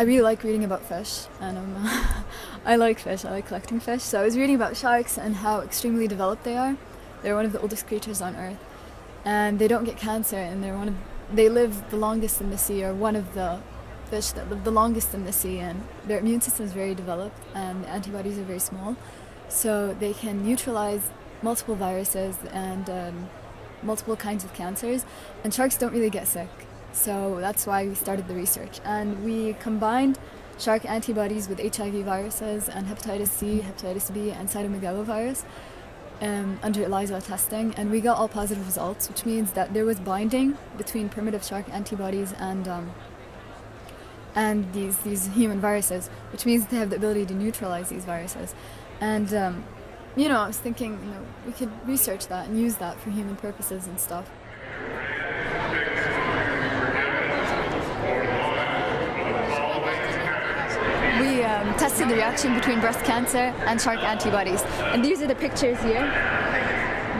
I really like reading about fish, and um, I like fish. I like collecting fish. So I was reading about sharks and how extremely developed they are. They're one of the oldest creatures on Earth, and they don't get cancer, and they're one of they live the longest in the sea, or one of the fish that live the longest in the sea, and their immune system is very developed, and the antibodies are very small, so they can neutralize multiple viruses and um, multiple kinds of cancers, and sharks don't really get sick. So that's why we started the research. And we combined shark antibodies with HIV viruses and hepatitis C, hepatitis B, and cytomegalovirus um, under ELISA testing. And we got all positive results, which means that there was binding between primitive shark antibodies and um, and these, these human viruses, which means they have the ability to neutralize these viruses. And um, you know, I was thinking, you know, we could research that and use that for human purposes and stuff. We um, tested the reaction between breast cancer and shark antibodies, and these are the pictures here.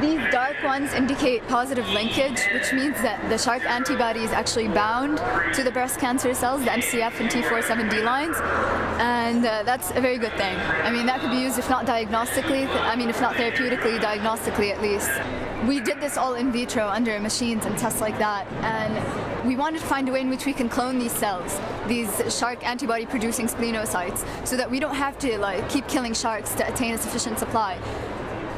These dark ones indicate positive linkage, which means that the shark antibodies actually bound to the breast cancer cells, the MCF and T47D lines, and uh, that's a very good thing. I mean, that could be used if not diagnostically, I mean, if not therapeutically, diagnostically at least. We did this all in vitro under machines and tests like that, and we wanted to find a way in which we can clone these cells, these shark antibody producing splenocytes, so that we don't have to like keep killing sharks to attain a sufficient supply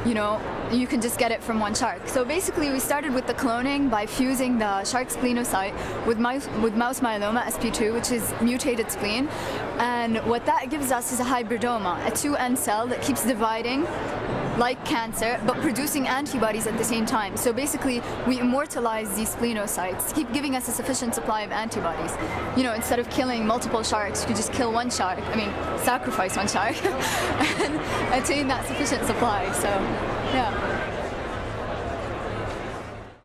you know, you can just get it from one shark. So basically we started with the cloning by fusing the shark splenocyte with mouse, with mouse myeloma, SP2, which is mutated spleen. And what that gives us is a hybridoma, a 2N cell that keeps dividing like cancer, but producing antibodies at the same time. So basically, we immortalize these splenocytes keep giving us a sufficient supply of antibodies. You know, instead of killing multiple sharks, you could just kill one shark. I mean, sacrifice one shark and attain that sufficient supply. So, yeah.